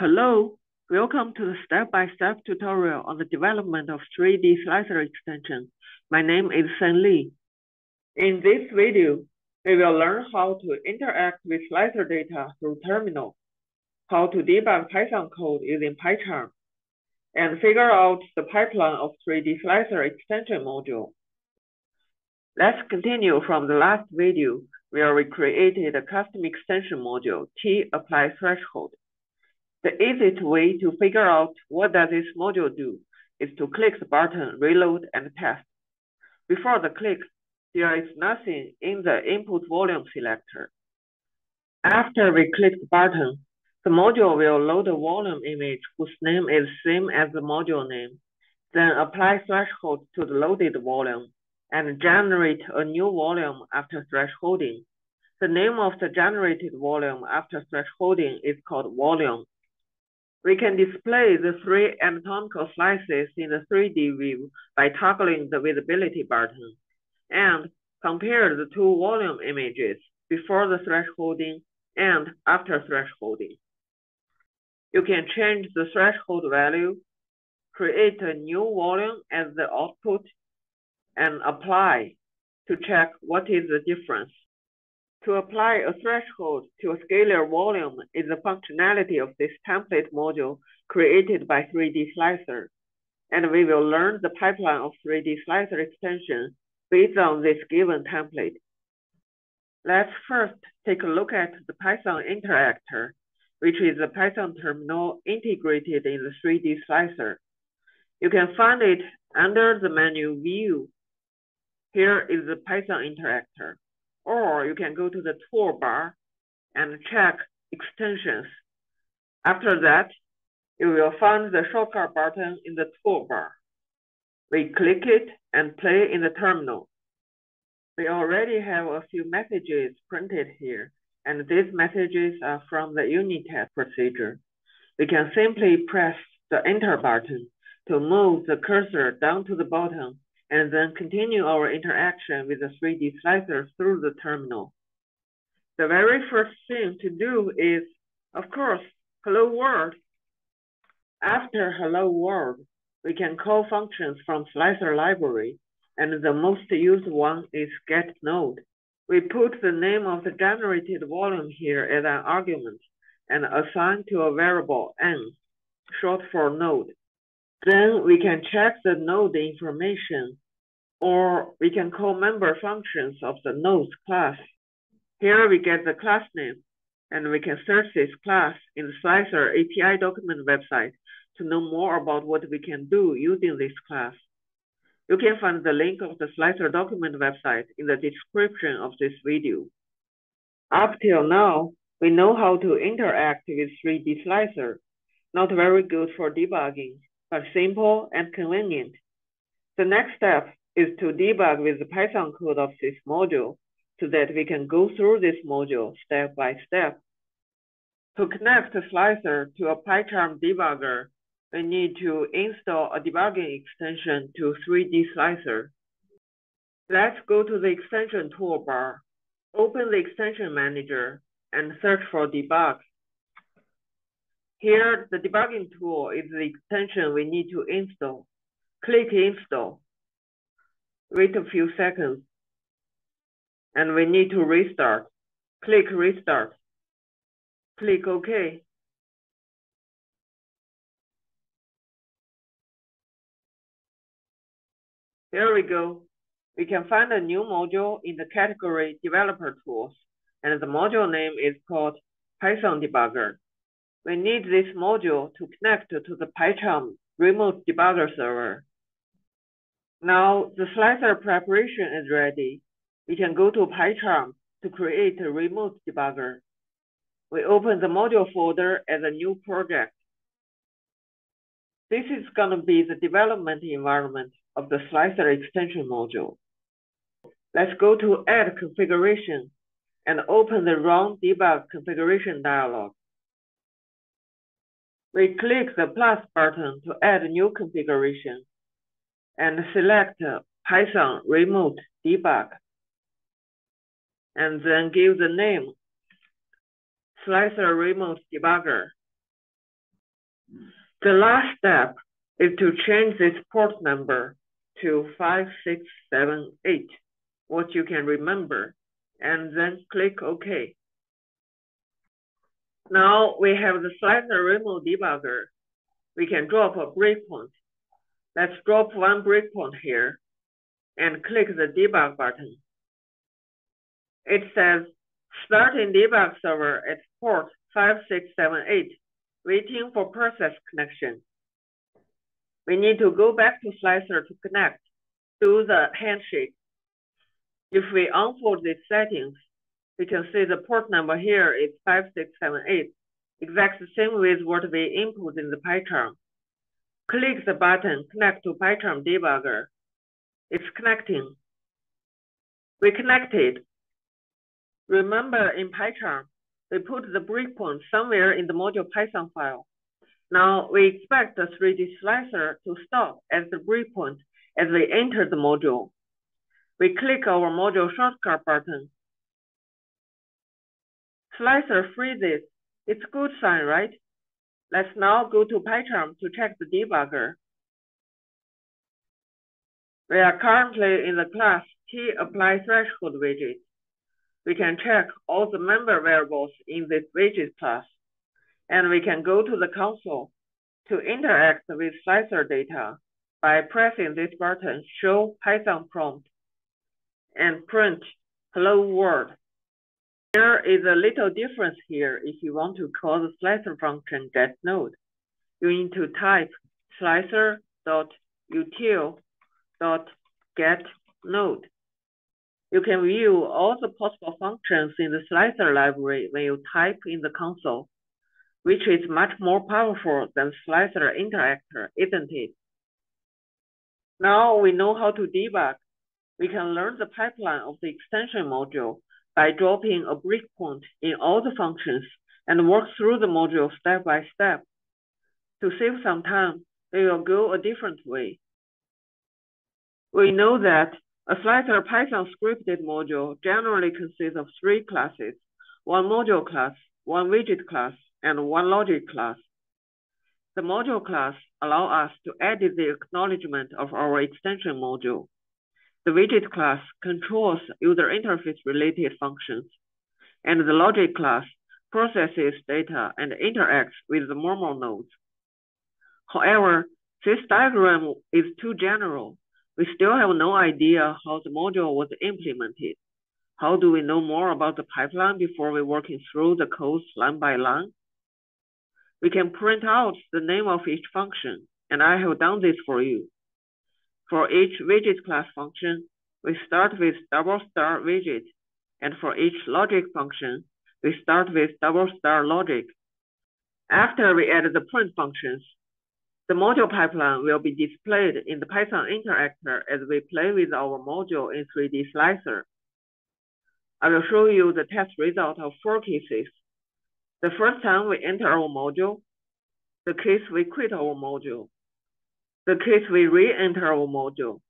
Hello, welcome to the step-by-step -step tutorial on the development of 3D slicer extension. My name is Sen Li. In this video, we will learn how to interact with slicer data through terminal, how to debug Python code using PyCharm, and figure out the pipeline of 3D slicer extension module. Let's continue from the last video where we created a custom extension module, T apply threshold. The easiest way to figure out what does this module do is to click the button reload and test. Before the click, there is nothing in the input volume selector. After we click the button, the module will load a volume image whose name is same as the module name, then apply threshold to the loaded volume and generate a new volume after thresholding. The name of the generated volume after thresholding is called volume we can display the three anatomical slices in the 3D view by toggling the visibility button and compare the two volume images before the thresholding and after thresholding. You can change the threshold value, create a new volume as the output, and apply to check what is the difference. To apply a threshold to a scalar volume is the functionality of this template module created by 3D Slicer. And we will learn the pipeline of 3D Slicer extension based on this given template. Let's first take a look at the Python interactor, which is a Python terminal integrated in the 3D Slicer. You can find it under the menu View. Here is the Python interactor or you can go to the toolbar and check extensions. After that, you will find the shortcut button in the toolbar. We click it and play in the terminal. We already have a few messages printed here, and these messages are from the unit test procedure. We can simply press the enter button to move the cursor down to the bottom and then continue our interaction with the 3D slicer through the terminal. The very first thing to do is, of course, hello world. After hello world, we can call functions from slicer library, and the most used one is get node. We put the name of the generated volume here as an argument and assign to a variable n, short for node. Then we can check the node information, or we can call member functions of the nodes class. Here we get the class name, and we can search this class in the Slicer API document website to know more about what we can do using this class. You can find the link of the Slicer document website in the description of this video. Up till now, we know how to interact with 3D Slicer. Not very good for debugging, but simple and convenient. The next step is to debug with the Python code of this module so that we can go through this module step by step. To connect slicer to a PyCharm debugger, we need to install a debugging extension to 3D Slicer. Let's go to the extension toolbar, open the extension manager, and search for debug. Here, the debugging tool is the extension we need to install. Click install. Wait a few seconds. And we need to restart. Click restart. Click OK. Here we go. We can find a new module in the category Developer Tools, and the module name is called Python Debugger. We need this module to connect to the PyCharm remote debugger server. Now the slicer preparation is ready. We can go to PyCharm to create a remote debugger. We open the module folder as a new project. This is going to be the development environment of the slicer extension module. Let's go to Add Configuration and open the Run Debug Configuration dialog. We click the plus button to add a new configuration and select Python Remote Debug, and then give the name Slicer Remote Debugger. The last step is to change this port number to 5678, what you can remember, and then click OK. Now we have the slicer remote debugger. We can drop a breakpoint. Let's drop one breakpoint here and click the debug button. It says starting debug server at port 5678, waiting for process connection. We need to go back to Slicer to connect, do the handshake. If we unfold these settings, we can see the port number here is 5678, exactly the same with what we input in the PyCharm. Click the button Connect to PyCharm Debugger. It's connecting. We connected. Remember in PyCharm, we put the breakpoint somewhere in the module Python file. Now we expect the 3D slicer to stop at the breakpoint as we enter the module. We click our module shortcut button. Slicer freezes. It's good sign, right? Let's now go to PyCharm to check the debugger. We are currently in the class TApplyThreshold widget. We can check all the member variables in this widget class and we can go to the console to interact with slicer data by pressing this button, Show Python Prompt, and print Hello World. There is a little difference here if you want to call the slicer function getNode. You need to type slicer.util.getNode. You can view all the possible functions in the slicer library when you type in the console which is much more powerful than slicer interactor, isn't it? Now we know how to debug. We can learn the pipeline of the extension module by dropping a breakpoint in all the functions and work through the module step by step. To save some time, we will go a different way. We know that a slicer Python scripted module generally consists of three classes, one module class, one widget class, and one logic class. The module class allow us to edit the acknowledgement of our extension module. The widget class controls user interface related functions, and the logic class processes data and interacts with the normal nodes. However, this diagram is too general. We still have no idea how the module was implemented. How do we know more about the pipeline before we working through the code line by line? we can print out the name of each function, and I have done this for you. For each widget class function, we start with double star widget, and for each logic function, we start with double star logic. After we add the print functions, the module pipeline will be displayed in the Python interactor as we play with our module in 3D Slicer. I will show you the test result of four cases the first time we enter our module, the case we quit our module, the case we re-enter our module,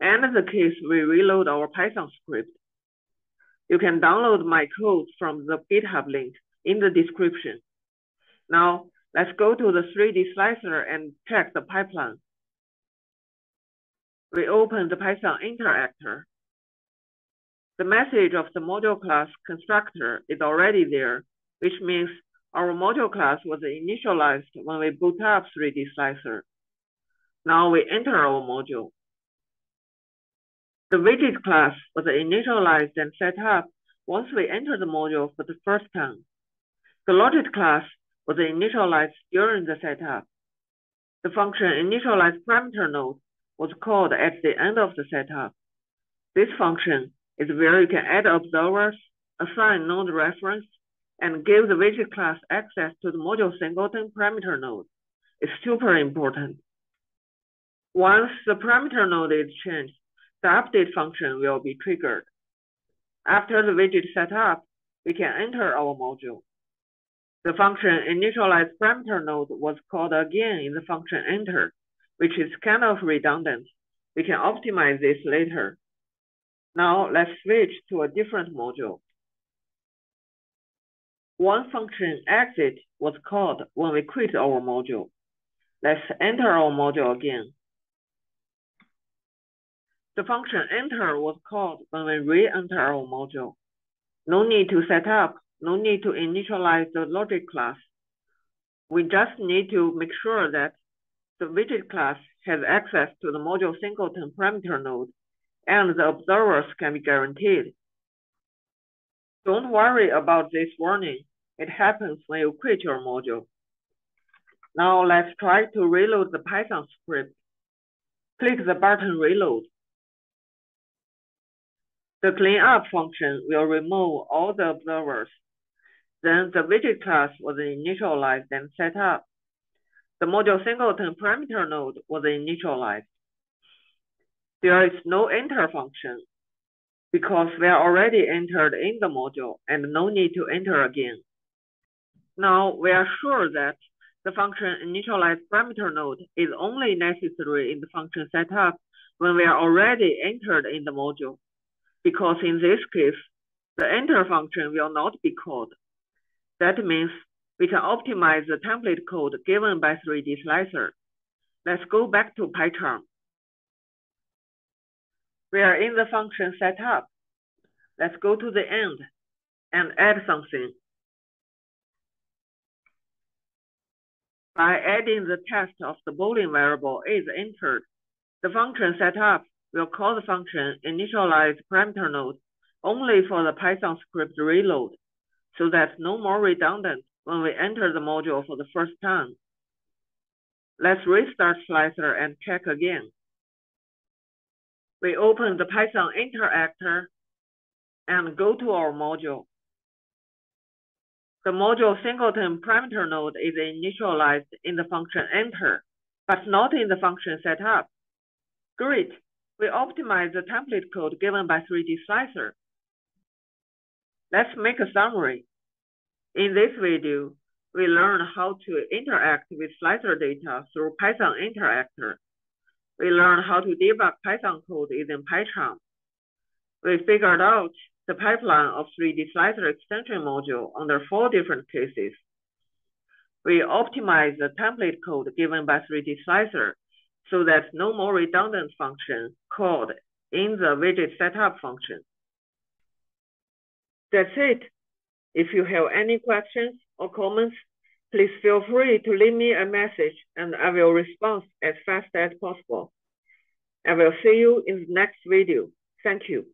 and the case we reload our Python script. You can download my code from the GitHub link in the description. Now, let's go to the 3D slicer and check the pipeline. We open the Python interactor. The message of the module class constructor is already there which means our module class was initialized when we boot up 3D Slicer. Now we enter our module. The widget class was initialized and set up once we enter the module for the first time. The logic class was initialized during the setup. The function initialize parameter node was called at the end of the setup. This function is where you can add observers, assign node reference, and give the widget class access to the module singleton parameter node is super important. Once the parameter node is changed, the update function will be triggered. After the widget setup, we can enter our module. The function initialize parameter node was called again in the function enter, which is kind of redundant. We can optimize this later. Now let's switch to a different module. One function exit was called when we quit our module. Let's enter our module again. The function enter was called when we re-enter our module. No need to set up, no need to initialize the logic class. We just need to make sure that the widget class has access to the module singleton parameter node and the observers can be guaranteed. Don't worry about this warning. It happens when you quit your module. Now let's try to reload the Python script. Click the button Reload. The cleanup function will remove all the observers. Then the widget class was initialized and set up. The module singleton parameter node was initialized. There is no enter function because we are already entered in the module and no need to enter again. Now we are sure that the function initialize parameter node is only necessary in the function setup when we are already entered in the module, because in this case, the enter function will not be called. That means we can optimize the template code given by 3D Slicer. Let's go back to PyCharm. We are in the function setup. Let's go to the end and add something. By adding the test of the Boolean variable is entered, the function setup will call the function initialize parameter node only for the Python script reload, so that no more redundant when we enter the module for the first time. Let's restart Slicer and check again. We open the Python interactor and go to our module. The module singleton parameter node is initialized in the function enter, but not in the function setup. Great, we optimize the template code given by 3D Slicer. Let's make a summary. In this video, we learn how to interact with slicer data through Python interactor. We learn how to debug Python code using PyCharm. We figured out the pipeline of 3D slicer extension module under four different cases. We optimize the template code given by 3D slicer so that no more redundant function called in the widget setup function. That's it. If you have any questions or comments, please feel free to leave me a message and I will respond as fast as possible. I will see you in the next video. Thank you.